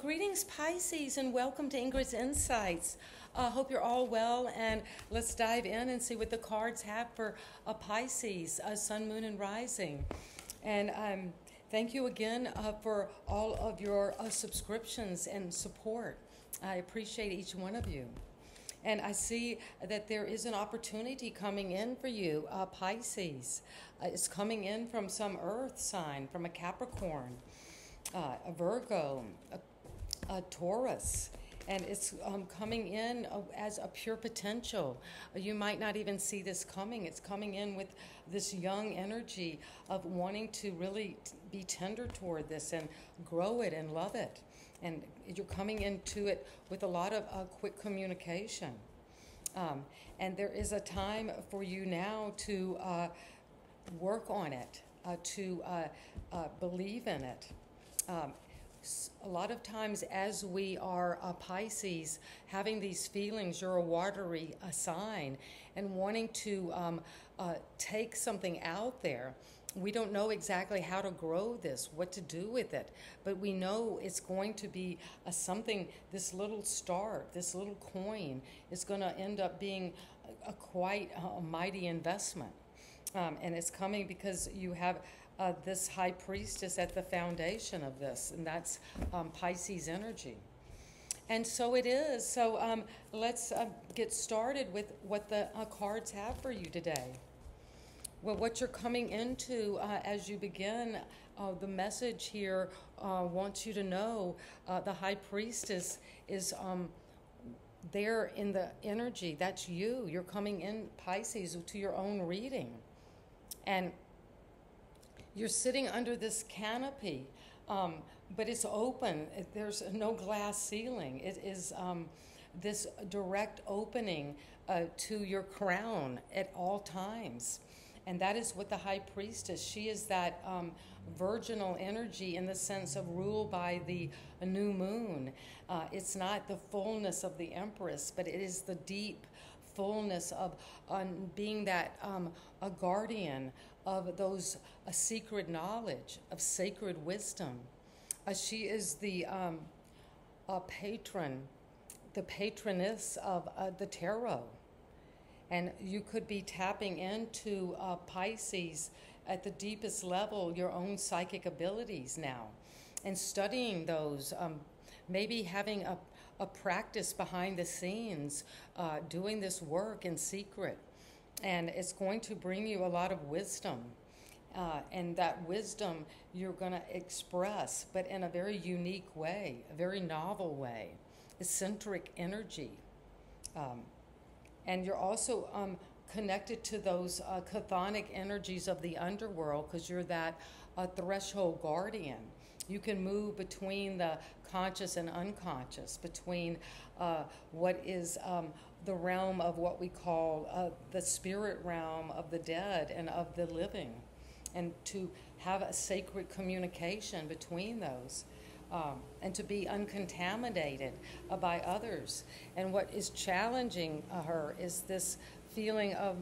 greetings, Pisces, and welcome to Ingrid's Insights. I uh, hope you're all well, and let's dive in and see what the cards have for a Pisces, a Sun, Moon, and Rising. And um, thank you again uh, for all of your uh, subscriptions and support. I appreciate each one of you. And I see that there is an opportunity coming in for you, uh, Pisces. Uh, it's coming in from some earth sign, from a Capricorn, uh, a Virgo, a, a Taurus and it's um, coming in uh, as a pure potential. You might not even see this coming. It's coming in with this young energy of wanting to really be tender toward this and grow it and love it. And you're coming into it with a lot of uh, quick communication. Um, and there is a time for you now to uh, work on it, uh, to uh, uh, believe in it. Um, a lot of times as we are a Pisces, having these feelings, you're a watery a sign, and wanting to um, uh, take something out there. We don't know exactly how to grow this, what to do with it, but we know it's going to be a something, this little star, this little coin is going to end up being a, a quite a mighty investment. Um, and it's coming because you have uh, this high priestess at the foundation of this, and that's um, Pisces energy. And so it is. So um, let's uh, get started with what the uh, cards have for you today. Well, what you're coming into uh, as you begin, uh, the message here uh, wants you to know the high priestess is. Um, there in the energy, that's you. You're coming in Pisces to your own reading. And you're sitting under this canopy, um, but it's open. There's no glass ceiling. It is um, this direct opening uh, to your crown at all times. And that is what the high priestess, she is that um, virginal energy in the sense of rule by the new moon. Uh, it's not the fullness of the empress, but it is the deep fullness of being that um, a guardian of those a secret knowledge of sacred wisdom. Uh, she is the um, patron, the patroness of uh, the tarot. And you could be tapping into uh, Pisces at the deepest level, your own psychic abilities now, and studying those, um, maybe having a, a practice behind the scenes, uh, doing this work in secret and it's going to bring you a lot of wisdom. Uh, and that wisdom you're going to express, but in a very unique way, a very novel way, eccentric energy. Um, and you're also um, connected to those uh, chthonic energies of the underworld because you're that uh, threshold guardian. You can move between the conscious and unconscious, between uh, what is um, the realm of what we call uh, the spirit realm of the dead and of the living, and to have a sacred communication between those. Um, and to be uncontaminated uh, by others. And what is challenging uh, her is this feeling of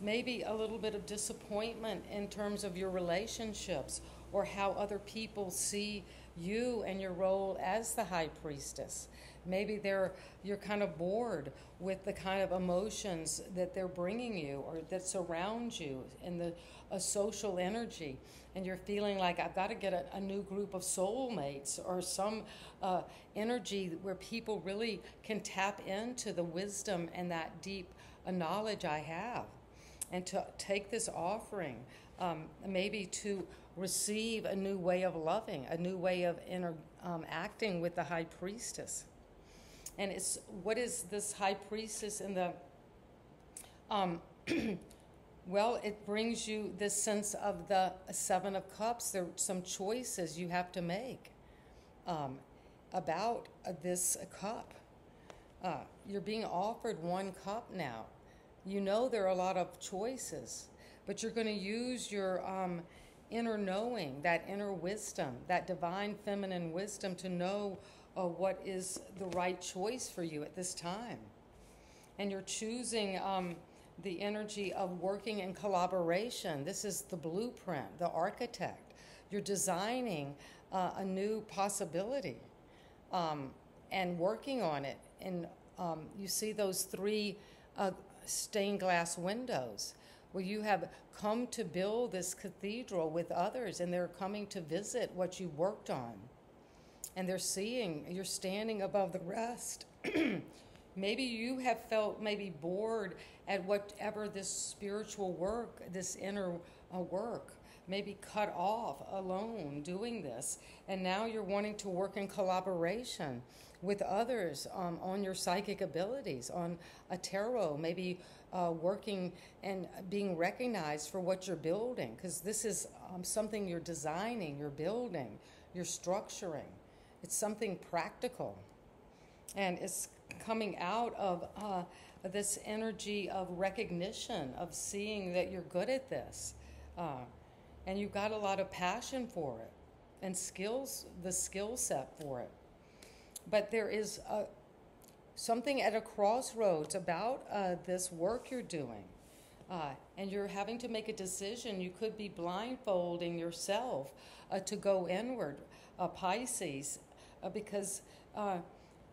maybe a little bit of disappointment in terms of your relationships or how other people see you and your role as the high priestess. Maybe they're you're kind of bored with the kind of emotions that they're bringing you or that surround you in the a social energy, and you're feeling like I've got to get a, a new group of soulmates or some uh, energy where people really can tap into the wisdom and that deep uh, knowledge I have, and to take this offering, um, maybe to receive a new way of loving, a new way of interacting um, with the high priestess. And it's what is this high priestess in the um, well it brings you this sense of the seven of cups. There are some choices you have to make um, about uh, this cup. Uh, you're being offered one cup now. You know there are a lot of choices but you're going to use your um, inner knowing that inner wisdom that divine feminine wisdom to know uh, what is the right choice for you at this time. And you're choosing um, the energy of working in collaboration. This is the blueprint, the architect. You're designing uh, a new possibility. um, and working on it. And um, you see those three uh, stained glass windows where you have come to build this cathedral with others and they're coming to visit what you worked on. And they're seeing you're standing above the rest. maybe you have felt maybe bored at whatever this spiritual work, this inner uh, work, maybe cut off alone doing this. And now you're wanting to work in collaboration with others um, on your psychic abilities, on a tarot, maybe uh, working and being recognized for what you're building, because this is um, something you're designing, you're building, you're structuring. It's something practical. And it's coming out of uh, this energy of recognition, of seeing that you're good at this. Uh, and you've got a lot of passion for it and skills, the skill set for it. But there is a, something at a crossroads about uh, this work you're doing. Uh, and you're having to make a decision. You could be blindfolding yourself uh, to go inward, uh, Pisces, uh, because uh,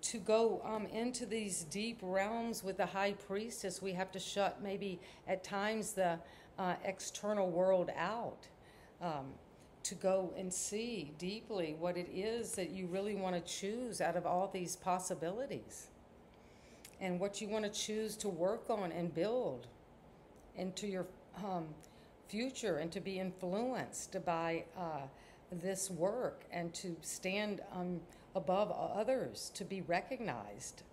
to go um, into these deep realms with the high priestess, we have to shut maybe at times the external world out. Um, to go and see deeply what it is that you really want to choose out of all these possibilities and what you want to choose to work on and build into your um, future and to be influenced by uh, this work and to stand um, above others, to be recognized.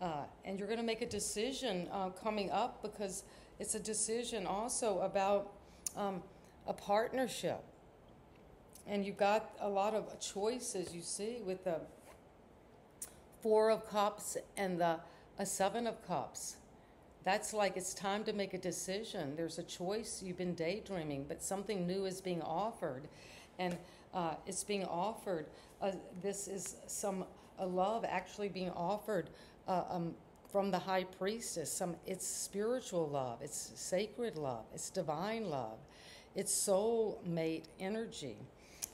Uh, and you're going to make a decision uh, coming up because it's a decision also about um, a partnership and you've got a lot of choices you see with the four of cups and the a seven of cups. That's like it's time to make a decision. There's a choice you've been daydreaming but something new is being offered. And uh, it's being offered uh, this is some a love actually being offered uh, um, from the high priestess. Some it's spiritual love. It's sacred love. It's divine love. It's soul mate energy.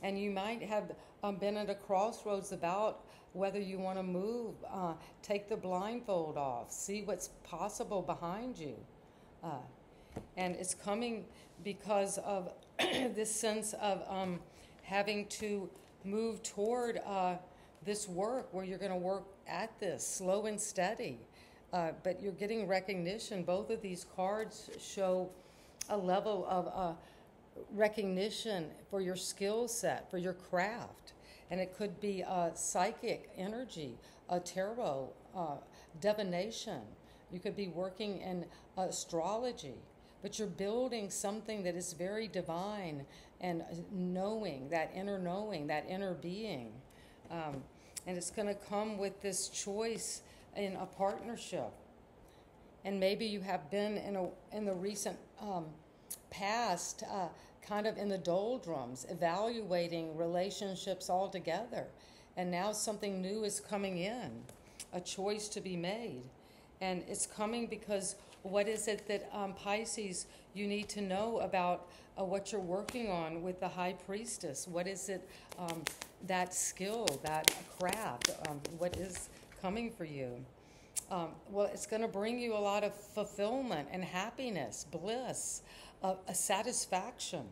And you might have um, been at a crossroads about whether you want to move, uh, take the blindfold off, see what's possible behind you. Uh, and it's coming because of this sense of um, having to move toward uh, this work where you're going to work at this slow and steady. Uh, but you're getting recognition. Both of these cards show a level of uh, recognition for your skill set, for your craft. And it could be a psychic energy, a tarot, uh, divination. You could be working in astrology, but you're building something that is very divine and knowing, that inner knowing, that inner being. Um, and it's going to come with this choice in a partnership. And maybe you have been in, a, in the recent um, past uh, kind of in the doldrums, evaluating relationships altogether. And now something new is coming in, a choice to be made. And it's coming because what is it that um, Pisces you need to know about uh, what you're working on with the high priestess? What is it, um, that skill, that craft? Um, what is coming for you? Um, well, it's going to bring you a lot of fulfillment and happiness, bliss a, a satisfaction.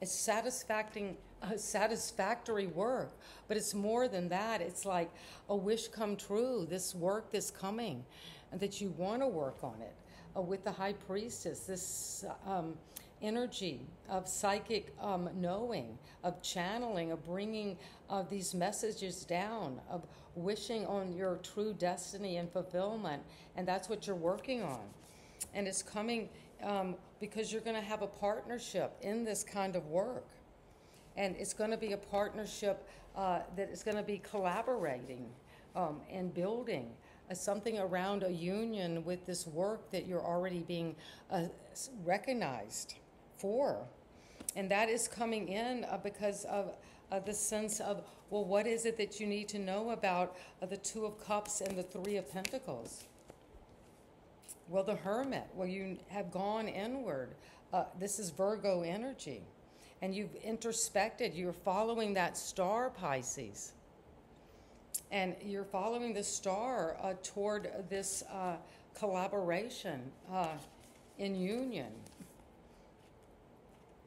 It's satisfactory, a satisfactory work, but it's more than that. It's like a wish come true. This work, this coming, and that you want to work on it uh, with the high priestess. This um, energy of psychic um, knowing, of channeling, of bringing uh, these messages down, of wishing on your true destiny and fulfillment, and that's what you're working on. And it's coming um, because you're going to have a partnership in this kind of work. And it's going to be a partnership uh, that is going to be collaborating um, and building uh, something around a union with this work that you're already being uh, recognized And that is coming in uh, because of the sense of, well, what is it that you need to know about uh, the Two of Cups and the Three of Pentacles? Well, the hermit, well, you have gone inward. Uh, this is Virgo energy. And you've introspected, you're following that star, Pisces. and you're following the star uh, toward this uh, collaboration uh, in union.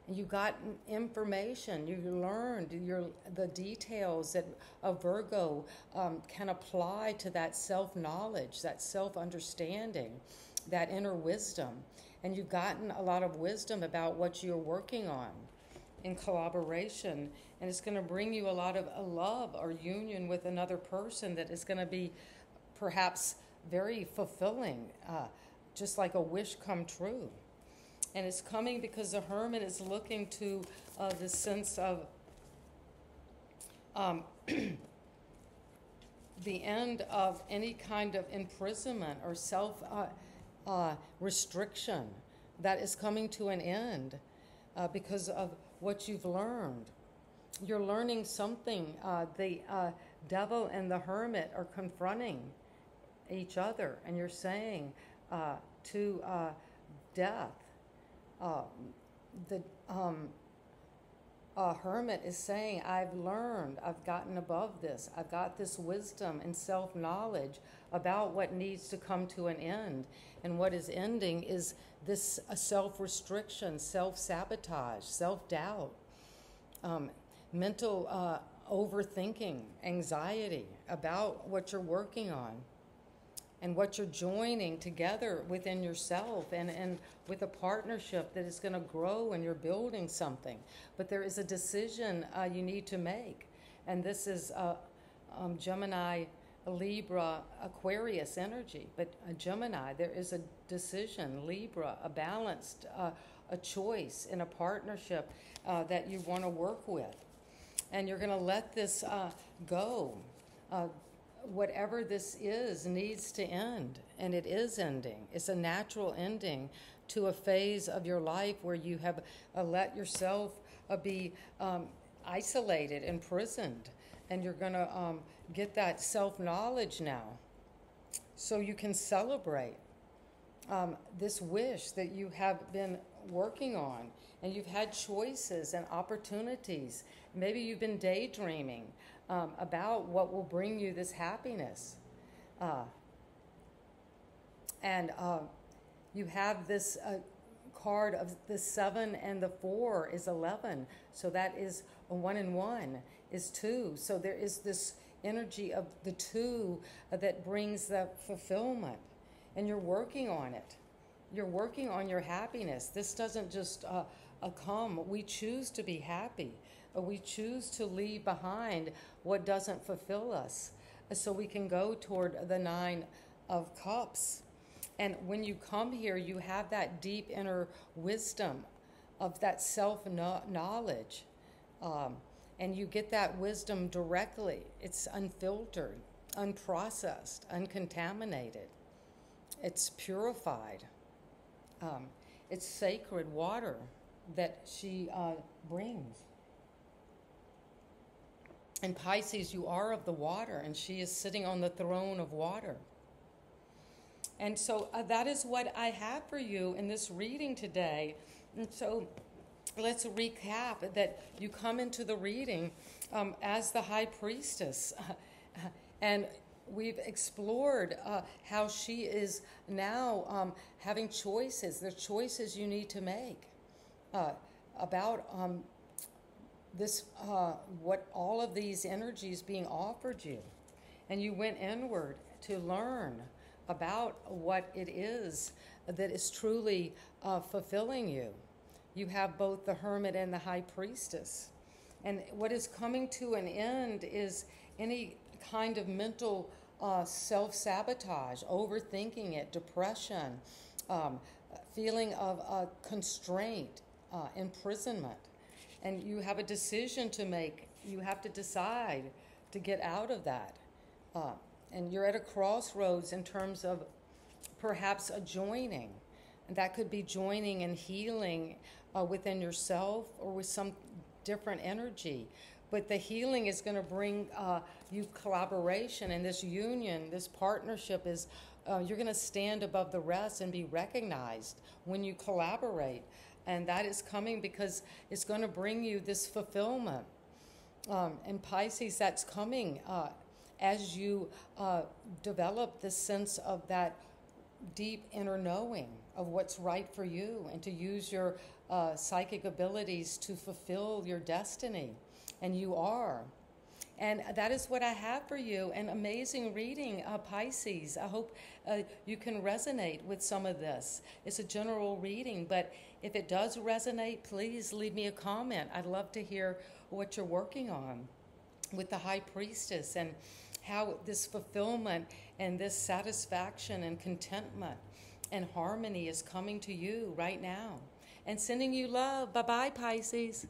You got information. You learned your the details that a Virgo um, can apply to that self knowledge, that self understanding, that inner wisdom, and you've gotten a lot of wisdom about what you're working on in collaboration, and it's going to bring you a lot of a love or union with another person that is going to be perhaps very fulfilling, uh, just like a wish come true. And it's coming because the hermit is looking to uh, the sense of um, the end of any kind of imprisonment or self uh, uh, restriction that is coming to an end uh, because of what you've learned. You're learning something. Uh, the uh, devil and the hermit are confronting each other, and you're saying to death, uh, the um, hermit is saying, I've learned, I've gotten above this, I've got this wisdom and self knowledge about what needs to come to an end. And what is ending is this self restriction, self sabotage, self doubt, um, mental uh, overthinking, anxiety about what you're working on and what you're joining together within yourself and, and with a partnership that is going to grow and you're building something. But there is a decision uh, you need to make. And this is uh, um, Gemini, Libra, Aquarius energy. But a Gemini, there is a decision, Libra, a balanced, uh, a choice in a partnership uh, that you want to work with. And you're going to let this uh, go uh, whatever this is needs to end, and it is ending. It's a natural ending to a phase of your life where you have uh, let yourself uh, be um, isolated, imprisoned, and you're going to um, get that self knowledge now so you can celebrate um, this wish that you have been working on and you've had choices and opportunities. Maybe you've been daydreaming um, about what will bring you this happiness. Uh, and uh, you have this uh, card of the seven and the four is 11. So that is a one and one is two. So there is this energy of the two that brings the fulfillment. And you're working on it. You're working on your happiness. This doesn't just uh, uh, come. We choose to be happy. We choose to leave behind what doesn't fulfill us so we can go toward the nine of cups. And when you come here, you have that deep inner wisdom of that self knowledge. Um, and you get that wisdom directly. It's unfiltered, unprocessed, uncontaminated. It's purified. Um, it's sacred water that she uh, brings. And Pisces, you are of the water, and she is sitting on the throne of water. And so uh, that is what I have for you in this reading today. And so let's recap that you come into the reading um, as the high priestess. and we've explored uh, how she is now um, having choices, the choices you need to make uh, about um, this, uh, what all of these energies being offered you. And you went inward to learn about what it is that is truly uh, fulfilling you. You have both the hermit and the high priestess. And what is coming to an end is any kind of mental uh, self sabotage, overthinking it, depression, um, feeling of constraint, uh, imprisonment and you have a decision to make. You have to decide to get out of that. Uh, and you're at a crossroads in terms of perhaps a joining. And that could be joining and healing uh, within yourself or with some different energy. But the healing is going to bring uh, you collaboration, and this union, this partnership is uh, you're going to stand above the rest and be recognized when you collaborate and that is coming because it's going to bring you this fulfillment. Um, and Pisces, that's coming uh, as you uh, develop this sense of that deep inner knowing of what's right for you and to use your uh, psychic abilities to fulfill your destiny. And you are. And that is what I have for you an amazing reading, Pisces. I hope uh, you can resonate with some of this. It's a general reading, but if it does resonate, please leave me a comment. I'd love to hear what you're working on with the High Priestess and how this fulfillment and this satisfaction and contentment and harmony is coming to you right now. And sending you love. Bye bye, Pisces.